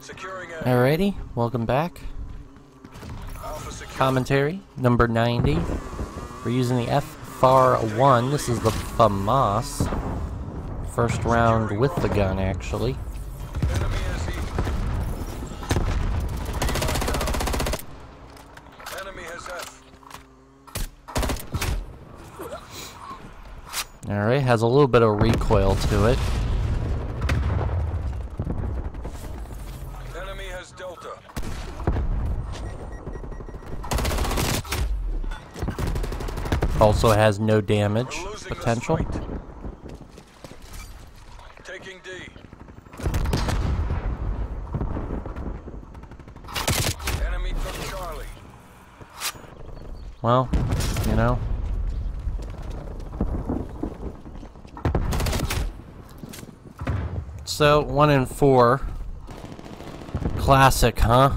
Alrighty, welcome back. Commentary number 90. We're using the FFAR-1. This is the FAMAS. First round with the gun, actually. Enemy is. Enemy has F. Alright, has a little bit of recoil to it. Enemy has Delta. Also has no damage potential. Taking D. Enemy took Charlie. Well, you know. So, one in four. Classic, huh?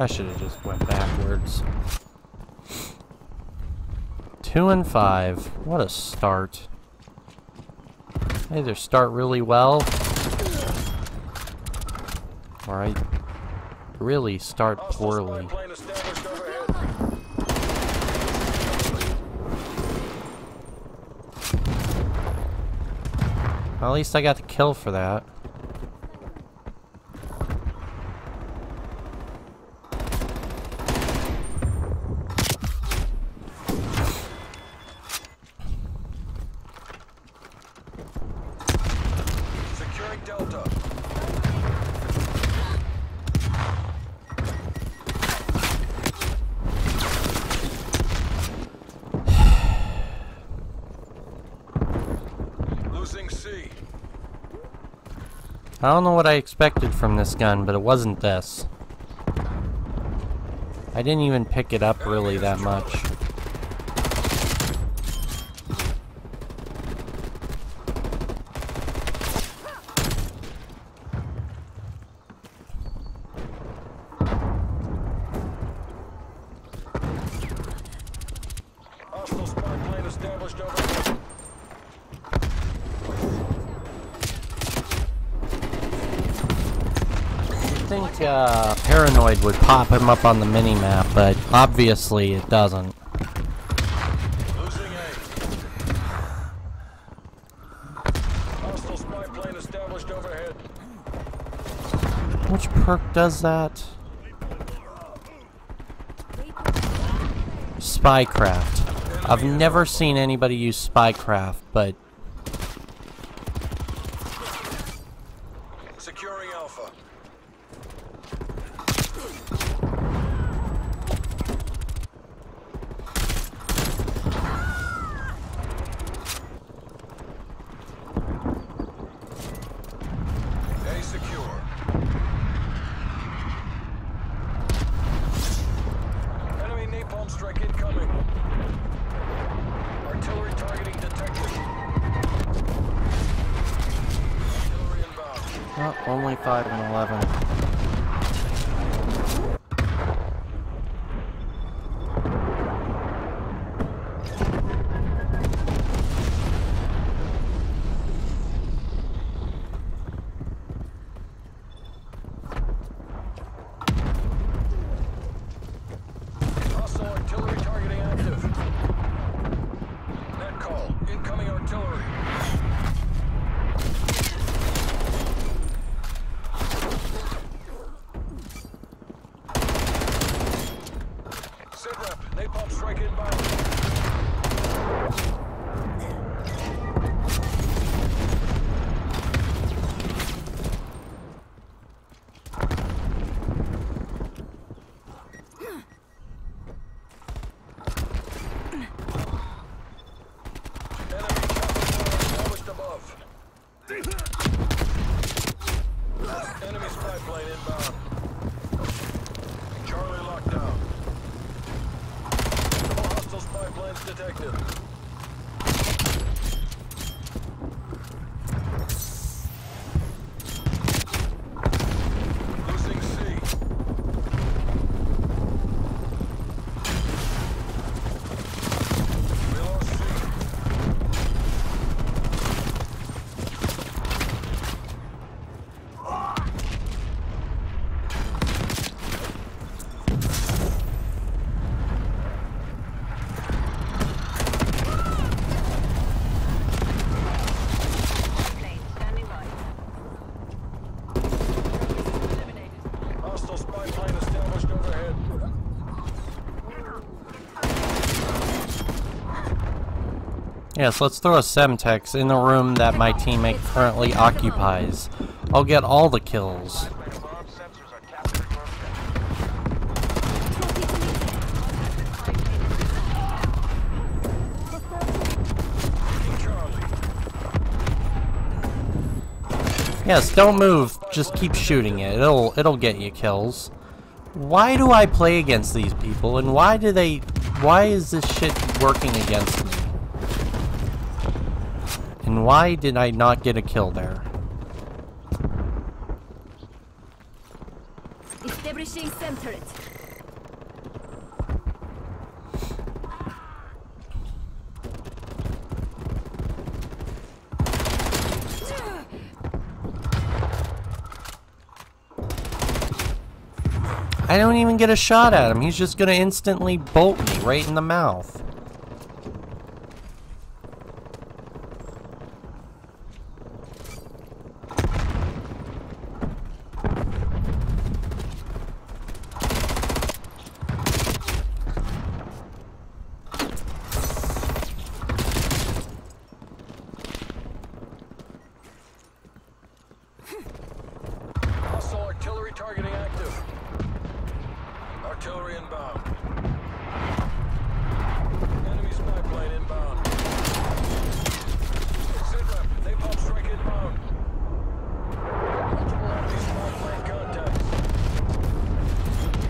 I should have just went backwards. Two and five. What a start. Either start really well, or I really start poorly. spy plane established overhead. At least I got the kill for that. I don't know what I expected from this gun, but it wasn't this. I didn't even pick it up really that much. Hostile spy plane established overhead. I think uh, Paranoid would pop him up on the mini-map, but obviously it doesn't. Which perk does that? Spycraft. I've never seen anybody use Spycraft, but Securing Alpha. A secure. Enemy napalm strike incoming. Artillery targeting detected. Artillery inbound. oh, only 5 and 11. Hostile artillery targeting active. Net call. Incoming artillery. Sitrep. Napalm strike inbound. Enemy chopper established above. Enemy spy plane inbound. Uh, Yes, let's throw a Semtex in the room that my teammate currently occupies. I'll get all the kills. Yes, don't move. Just keep shooting it. It'll it'll get you kills. Why do I play against these people and why do they why is this shit working against me? And why did I not get a kill there? Establishing SEM turret. I don't even get a shot at him. He's just gonna instantly bolt me right in the mouth. Artillery inbound. Enemy spy plane inbound. Sitrep, napalm strike inbound. Multiple enemy spy plane contacts.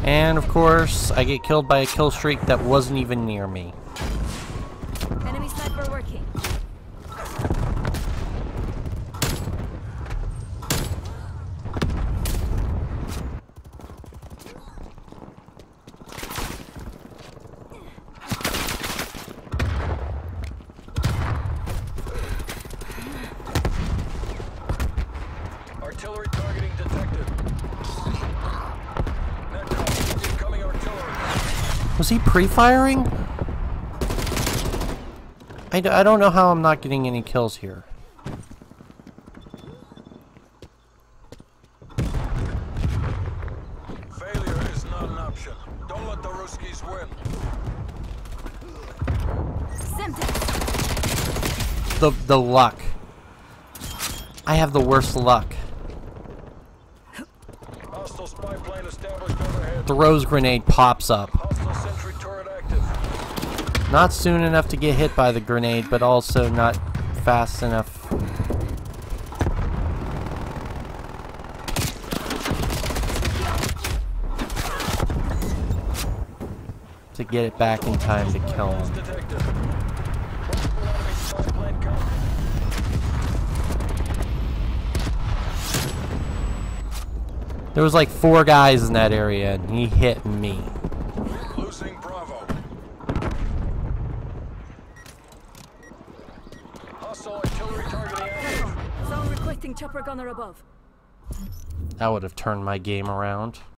And of course, I get killed by a kill streak that wasn't even near me. Enemy sniper working. Was he pre-firing? I, d I don't know how I'm not getting any kills here. Failure is not an option. Don't let the Ruskies win. The the luck. I have the worst luck. Hostile spy plane established overhead. The rose grenade pops up. Not soon enough to get hit by the grenade, but also not fast enough. To get it back in time to kill him. There was like four guys in that area, and he hit me. Gunner above. That would have turned my game around.